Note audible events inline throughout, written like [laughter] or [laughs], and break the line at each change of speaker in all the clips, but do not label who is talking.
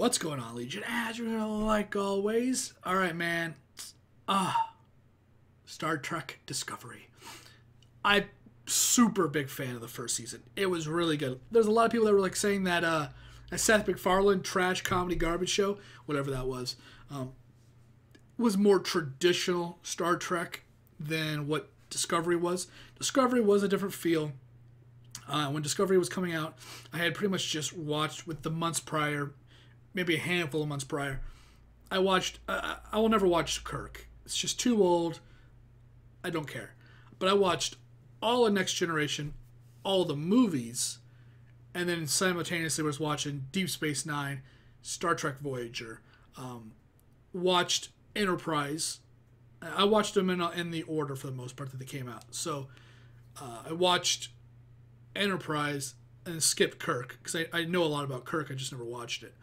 What's going on, Legion? As you know, like always. All right, man. Ah, Star Trek Discovery. I super big fan of the first season. It was really good. There's a lot of people that were like saying that uh, a Seth MacFarlane trash comedy garbage show, whatever that was, um, was more traditional Star Trek than what Discovery was. Discovery was a different feel. Uh, when Discovery was coming out, I had pretty much just watched with the months prior, maybe a handful of months prior. I watched. Uh, I will never watch Kirk. It's just too old. I don't care. But I watched all of Next Generation, all the movies, and then simultaneously was watching Deep Space Nine, Star Trek Voyager, um, watched Enterprise. I watched them in, in the order for the most part that they came out. So uh, I watched Enterprise and skipped Kirk because I, I know a lot about Kirk. I just never watched it.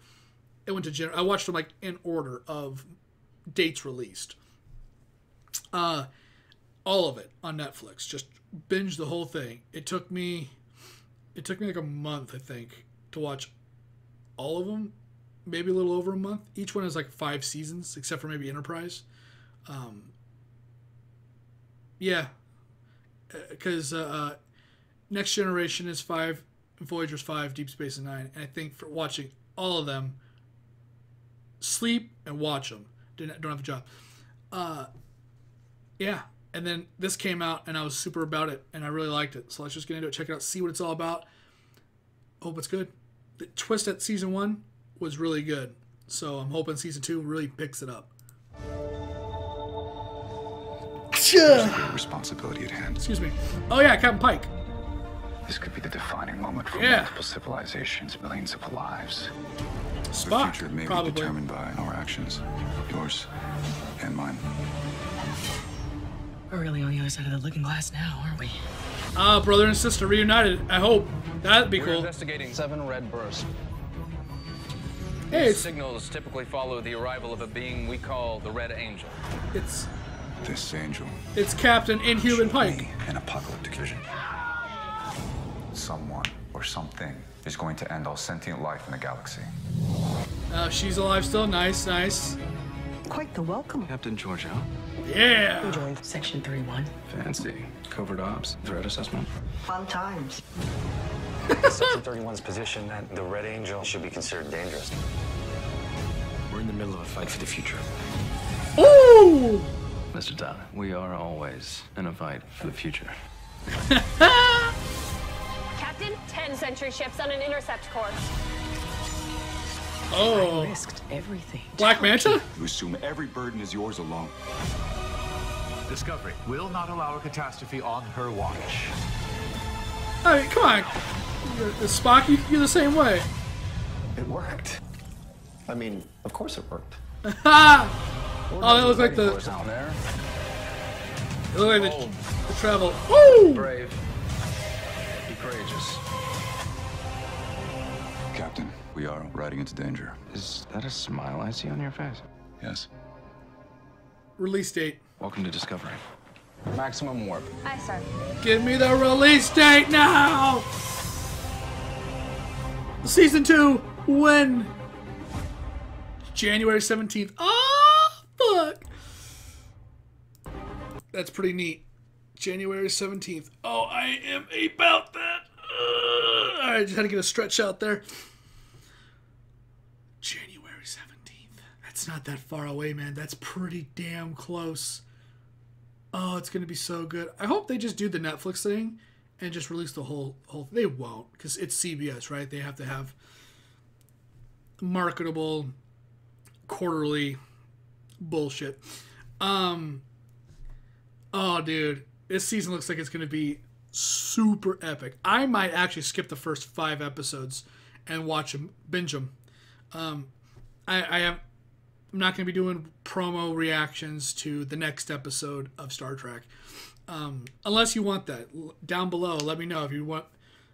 It went to gen- I watched them like in order of dates released. Uh, all of it on Netflix. Just binge the whole thing. It took me, it took me like a month, I think, to watch all of them. Maybe a little over a month. Each one has like five seasons, except for maybe Enterprise. Um, yeah, because uh, uh, Next Generation is five, Voyager's five, Deep Space nine, and I think for watching all of them, sleep and watch them. Didn't don't have a job. Uh, yeah, and then this came out, and I was super about it, and I really liked it. So let's just get into it, check it out, see what it's all about. Hope it's good. The twist at season one was really good, so I'm hoping season two really picks it up.
There's responsibility at hand.
Excuse me. Oh yeah, Captain Pike.
This could be the defining moment for
Yeah.
multiple civilizations, millions of lives. Our
Spock,
future may
probably.
be determined by our actions, yours and mine.
We're really on the other side of the looking glass now, aren't we?
Ah, brother and sister reunited. I hope that'd be
We're
cool.
investigating seven red bursts.
Hey,
These signals typically follow the arrival of a being we call the Red Angel.
it's
This angel.
it's Captain Inhuman
showed
Pike.
me An apocalyptic vision. Someone or something is going to end all sentient life in the galaxy.
Uh, she's alive still. Nice, nice.
Quite the welcome.
Captain Georgiou.
Yeah.
Enjoying
Section 3-1.
Fancy. Covert ops. Threat assessment.
fun times.
Section 31's position that the Red Angel should be considered dangerous.
We're in the middle of a fight for the future.
Ooh.
Mr. Tyler, we are always in a fight for the future. [laughs]
Captain, 10 century ships on an intercept course.
Oh.
Risked everything.
Black Manta.
You assume every burden is yours alone.
Discovery will not allow a catastrophe on her watch.
I mean, come on. You're, Spock, you, you're the same way.
It worked. I mean, of course it worked. [laughs] Ah.
Ha! Oh, that looks like the,
Force there.
it looked like the, the travel. Ooh.
Brave. Be courageous.
Captain, we are riding into danger.
Is that a smile I see on your face?
Yes.
Release date.
Welcome to Discovery.
Maximum warp.
Aye, sir.
Give me the release date now. Season two. When? January seventeenth. Oh fuck. That's pretty neat. January seventeenth. Oh, I am about that. All right, just had to get a stretch out there. January seventeenth. That's not that far away, man. That's pretty damn close. Oh, it's gonna be so good. I hope they just do the Netflix thing and just release the whole whole. They won't because it's CBS, right? They have to have marketable quarterly bullshit. Um. Oh, dude, this season looks like it's gonna be super epic. I might actually skip the first five episodes and watch them, binge them. Um, I, I have I'm not going to be doing promo reactions to the next episode of Star Trek. Um, unless you want that. Down below, let me know if you want,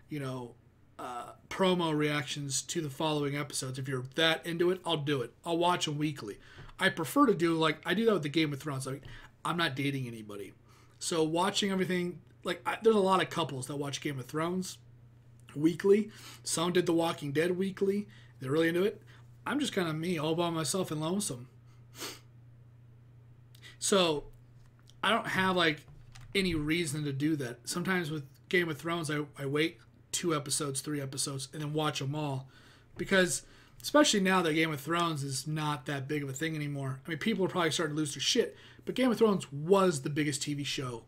you know, uh, promo reactions to the following episodes. If you're that into it, I'll do it. I'll watch them weekly. I prefer to do, like, I do that with the Game of Thrones. Like, I'm not dating anybody. So watching everything, like, I, there's a lot of couples that watch Game of Thrones weekly. Some did The Walking Dead weekly. They're really into it. I'm just kind of me, all by myself and lonesome. So I don't have like any reason to do that. Sometimes with Game of Thrones, I, I wait two episodes, three episodes, and then watch them all because especially now that Game of Thrones is not that big of a thing anymore. I mean, people are probably starting to lose their shit, but Game of Thrones was the biggest TV show,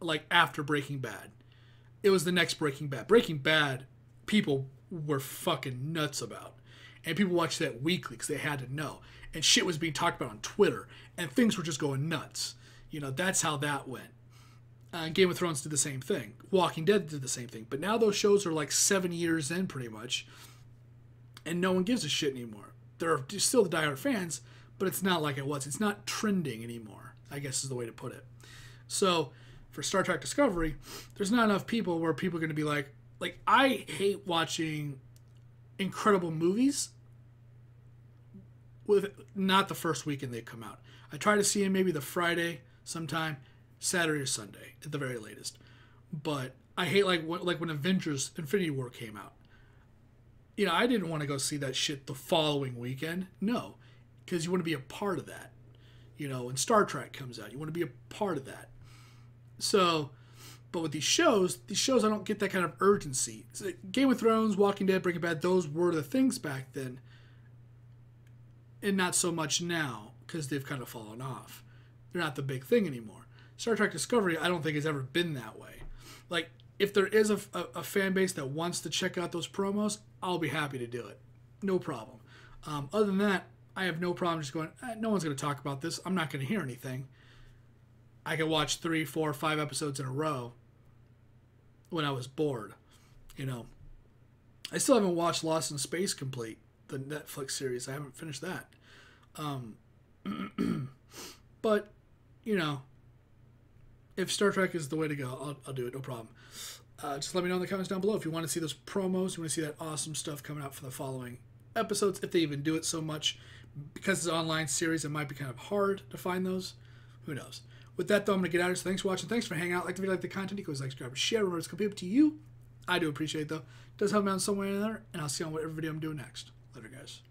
like after Breaking Bad. It was the next Breaking Bad. Breaking Bad, people were fucking nuts about, and people watched that weekly because they had to know, and shit was being talked about on Twitter, and things were just going nuts. You know, that's how that went. Uh, Game of Thrones did the same thing. Walking Dead did the same thing. But now those shows are like seven years in, pretty much and no one gives a shit anymore. There are still the diehard fans, but it's not like it was. It's not trending anymore. I guess is the way to put it. So for Star Trek Discovery, there's not enough people where people are going to be like, like I hate watching incredible movies with not the first weekend they come out. I try to see them maybe the Friday sometime, Saturday or Sunday at the very latest. But I hate like what, like when Avengers Infinity War came out you know, I didn't want to go see that shit the following weekend. No, because you want to be a part of that. You know, when Star Trek comes out, you want to be a part of that. So, but with these shows, these shows, I don't get that kind of urgency. Game of Thrones, Walking Dead, Breaking Bad, those were the things back then, and not so much now because they've kind of fallen off. They're not the big thing anymore. Star Trek Discovery, I don't think has ever been that way. Like if there is a, a, a, fan base that wants to check out those promos, I'll be happy to do it. No problem. Um, other than that, I have no problem just going, eh, no one's going to talk about this. I'm not going to hear anything. I could watch three, four, five episodes in a row when I was bored. You know, I still haven't watched Lost in Space complete, the Netflix series. I haven't finished that. Um, [clears throat] but, you know, if Star Trek is the way to go, I'll, I'll do it, no problem. Uh, just let me know in the comments down below if you want to see those promos, you want to see that awesome stuff coming out for the following episodes, if they even do it so much. Because it's an online series, it might be kind of hard to find those. Who knows? With that, though, I'm going to get out of here. So thanks for watching. Thanks for hanging out. Like the video, like the content, you guys like, subscribe, share. Remember, it's completely up to you. I do appreciate it, though. It does help me out some way or another. And I'll see you on whatever video I'm doing next. Later, guys.